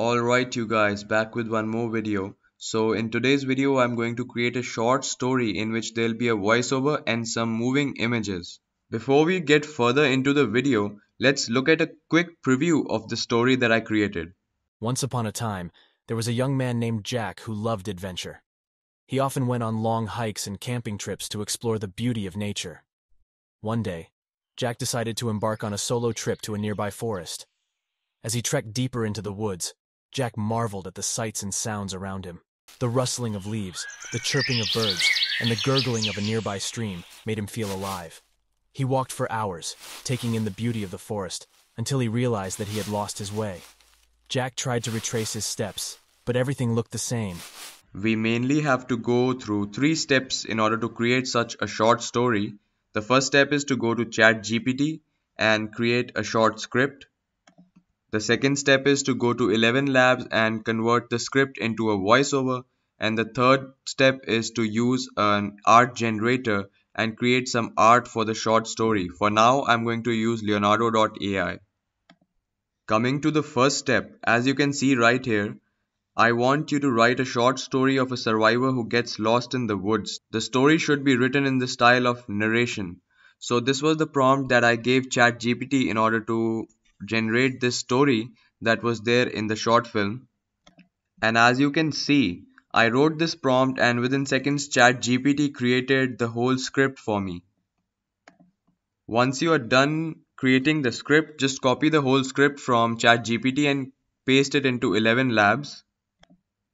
Alright you guys, back with one more video. So in today's video I'm going to create a short story in which there'll be a voiceover and some moving images. Before we get further into the video, let's look at a quick preview of the story that I created. Once upon a time, there was a young man named Jack who loved adventure. He often went on long hikes and camping trips to explore the beauty of nature. One day, Jack decided to embark on a solo trip to a nearby forest. As he trekked deeper into the woods, Jack marveled at the sights and sounds around him. The rustling of leaves, the chirping of birds, and the gurgling of a nearby stream made him feel alive. He walked for hours, taking in the beauty of the forest, until he realized that he had lost his way. Jack tried to retrace his steps, but everything looked the same. We mainly have to go through three steps in order to create such a short story. The first step is to go to ChatGPT and create a short script. The second step is to go to 11 Labs and convert the script into a voiceover. And the third step is to use an art generator and create some art for the short story. For now, I'm going to use leonardo.ai. Coming to the first step, as you can see right here, I want you to write a short story of a survivor who gets lost in the woods. The story should be written in the style of narration. So this was the prompt that I gave ChatGPT in order to generate this story that was there in the short film. And as you can see, I wrote this prompt and within seconds ChatGPT created the whole script for me. Once you are done creating the script, just copy the whole script from ChatGPT and paste it into 11 Labs.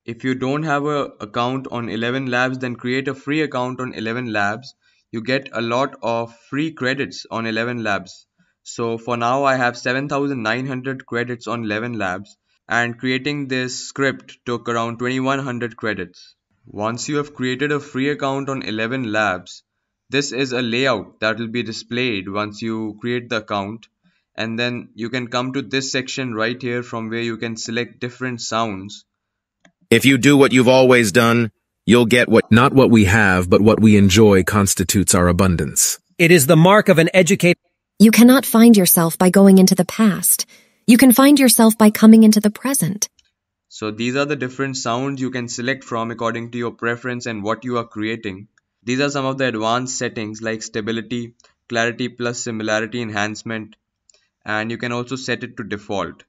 If you don't have a account on 11 Labs, then create a free account on 11 Labs. You get a lot of free credits on 11 Labs. So for now I have 7900 credits on 11 labs and creating this script took around 2100 credits. Once you have created a free account on 11 labs, this is a layout that will be displayed once you create the account and then you can come to this section right here from where you can select different sounds. If you do what you've always done, you'll get what not what we have, but what we enjoy constitutes our abundance. It is the mark of an educated you cannot find yourself by going into the past. You can find yourself by coming into the present. So these are the different sounds you can select from according to your preference and what you are creating. These are some of the advanced settings like stability, clarity plus similarity enhancement and you can also set it to default.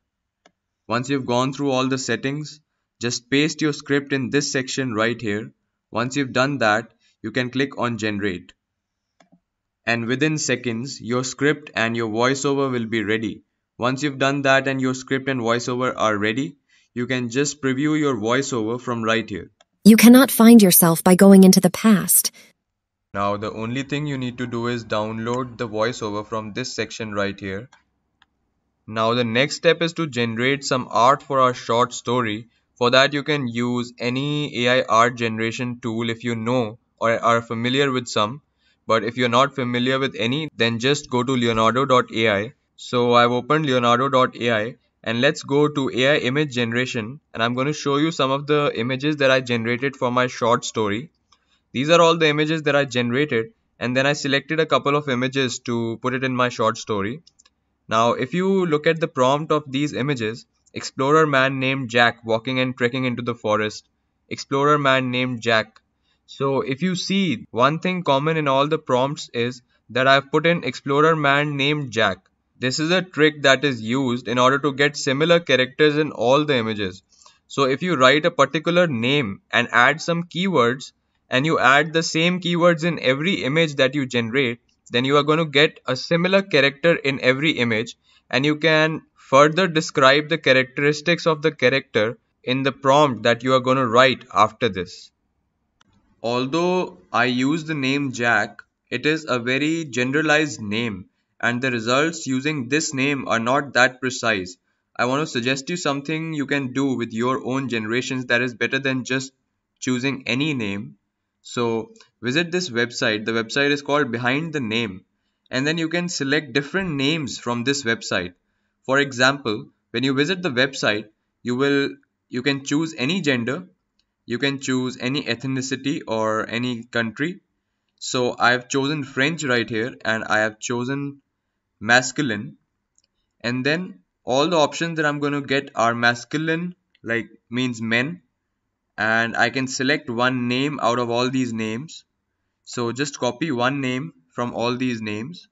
Once you've gone through all the settings, just paste your script in this section right here. Once you've done that, you can click on generate and within seconds your script and your voiceover will be ready. Once you've done that and your script and voiceover are ready, you can just preview your voiceover from right here. You cannot find yourself by going into the past. Now the only thing you need to do is download the voiceover from this section right here. Now the next step is to generate some art for our short story. For that you can use any AI art generation tool if you know or are familiar with some but if you're not familiar with any, then just go to leonardo.ai. So I've opened leonardo.ai and let's go to AI image generation and I'm going to show you some of the images that I generated for my short story. These are all the images that I generated and then I selected a couple of images to put it in my short story. Now if you look at the prompt of these images, explorer man named Jack walking and trekking into the forest, explorer man named Jack so if you see one thing common in all the prompts is that I've put in explorer man named Jack. This is a trick that is used in order to get similar characters in all the images. So if you write a particular name and add some keywords and you add the same keywords in every image that you generate, then you are going to get a similar character in every image and you can further describe the characteristics of the character in the prompt that you are going to write after this. Although I use the name Jack, it is a very generalized name and the results using this name are not that precise. I want to suggest you something you can do with your own generations that is better than just choosing any name. So visit this website. The website is called Behind the Name and then you can select different names from this website. For example, when you visit the website, you will you can choose any gender you can choose any ethnicity or any country. So I've chosen French right here and I have chosen masculine. And then all the options that I'm going to get are masculine like means men. And I can select one name out of all these names. So just copy one name from all these names.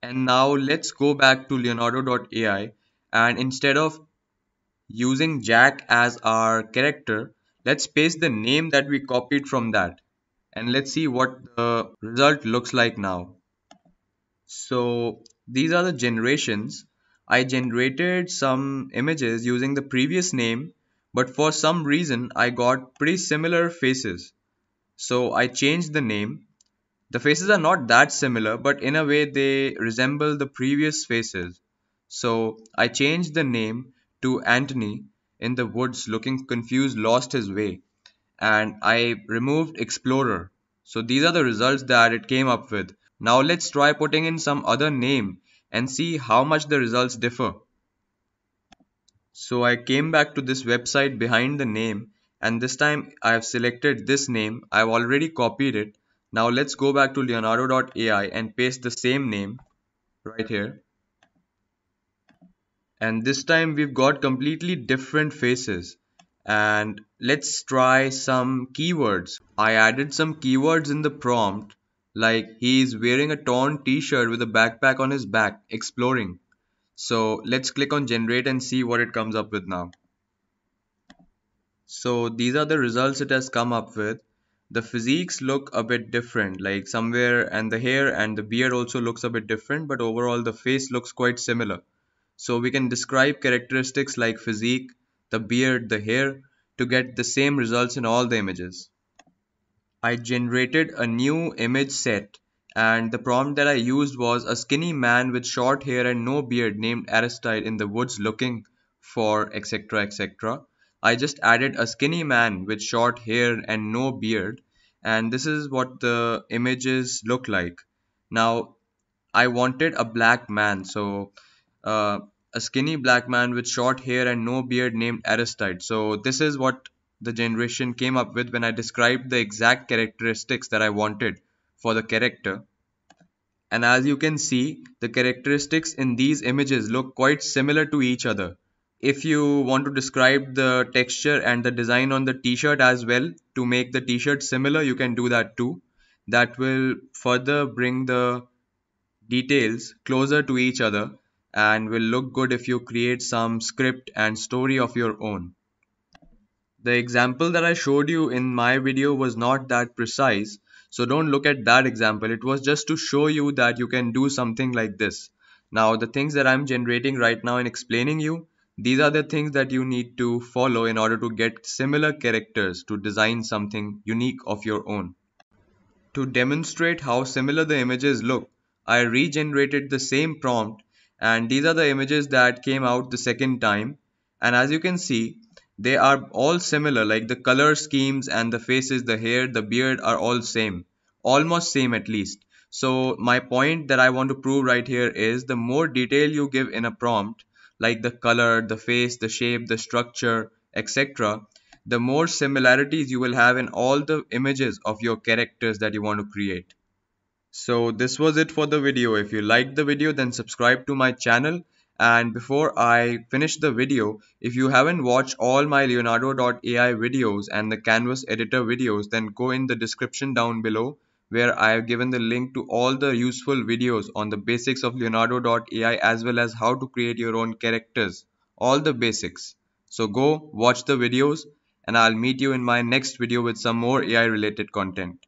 And now let's go back to leonardo.ai and instead of using Jack as our character let's paste the name that we copied from that and let's see what the result looks like now so these are the generations I generated some images using the previous name but for some reason I got pretty similar faces. So I changed the name. The faces are not that similar, but in a way they resemble the previous faces. So I changed the name to Anthony in the woods looking confused lost his way. And I removed Explorer. So these are the results that it came up with. Now let's try putting in some other name and see how much the results differ. So I came back to this website behind the name and this time I have selected this name. I've already copied it. Now let's go back to leonardo.ai and paste the same name right here. And this time we've got completely different faces. And let's try some keywords. I added some keywords in the prompt like he's wearing a torn t-shirt with a backpack on his back exploring so let's click on generate and see what it comes up with now. So these are the results it has come up with. The physiques look a bit different like somewhere and the hair and the beard also looks a bit different but overall the face looks quite similar. So we can describe characteristics like physique, the beard, the hair to get the same results in all the images. I generated a new image set and the prompt that I used was a skinny man with short hair and no beard named Aristide in the woods looking for etc etc. I just added a skinny man with short hair and no beard and this is what the images look like. Now I wanted a black man so uh, a skinny black man with short hair and no beard named Aristide. So this is what the generation came up with when I described the exact characteristics that I wanted for the character and as you can see the characteristics in these images look quite similar to each other. If you want to describe the texture and the design on the t-shirt as well to make the t-shirt similar you can do that too. That will further bring the details closer to each other and will look good if you create some script and story of your own. The example that I showed you in my video was not that precise so don't look at that example. It was just to show you that you can do something like this. Now the things that I'm generating right now and explaining you, these are the things that you need to follow in order to get similar characters to design something unique of your own. To demonstrate how similar the images look, I regenerated the same prompt and these are the images that came out the second time. And as you can see they are all similar like the color schemes and the faces the hair the beard are all same. Almost same at least. So my point that i want to prove right here is the more detail you give in a prompt like the color the face the shape the structure etc the more similarities you will have in all the images of your characters that you want to create so this was it for the video if you liked the video then subscribe to my channel and before I finish the video, if you haven't watched all my Leonardo.ai videos and the Canvas editor videos, then go in the description down below where I have given the link to all the useful videos on the basics of Leonardo.ai as well as how to create your own characters. All the basics. So go watch the videos and I'll meet you in my next video with some more AI related content.